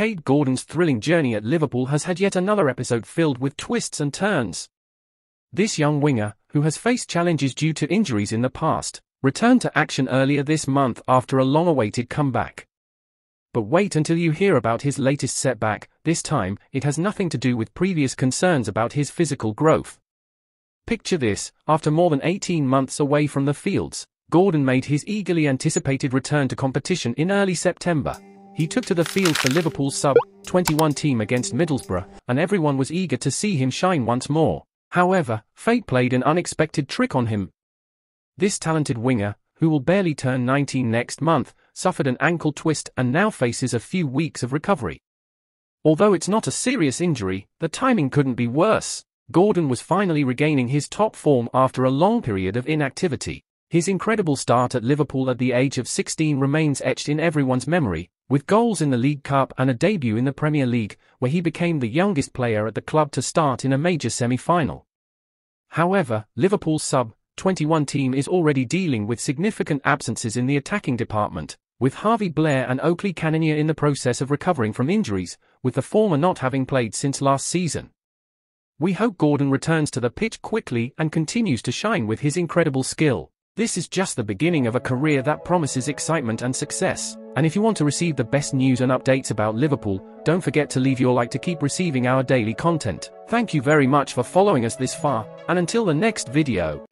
Kaide Gordon's thrilling journey at Liverpool has had yet another episode filled with twists and turns. This young winger, who has faced challenges due to injuries in the past, returned to action earlier this month after a long-awaited comeback. But wait until you hear about his latest setback, this time, it has nothing to do with previous concerns about his physical growth. Picture this, after more than 18 months away from the fields, Gordon made his eagerly anticipated return to competition in early September. He took to the field for Liverpool's sub-21 team against Middlesbrough, and everyone was eager to see him shine once more. However, fate played an unexpected trick on him. This talented winger, who will barely turn 19 next month, suffered an ankle twist and now faces a few weeks of recovery. Although it's not a serious injury, the timing couldn't be worse. Gordon was finally regaining his top form after a long period of inactivity. His incredible start at Liverpool at the age of 16 remains etched in everyone's memory, with goals in the League Cup and a debut in the Premier League, where he became the youngest player at the club to start in a major semi-final. However, Liverpool's sub-21 team is already dealing with significant absences in the attacking department, with Harvey Blair and Oakley Cannonier in the process of recovering from injuries, with the former not having played since last season. We hope Gordon returns to the pitch quickly and continues to shine with his incredible skill. This is just the beginning of a career that promises excitement and success. And if you want to receive the best news and updates about Liverpool, don't forget to leave your like to keep receiving our daily content. Thank you very much for following us this far, and until the next video.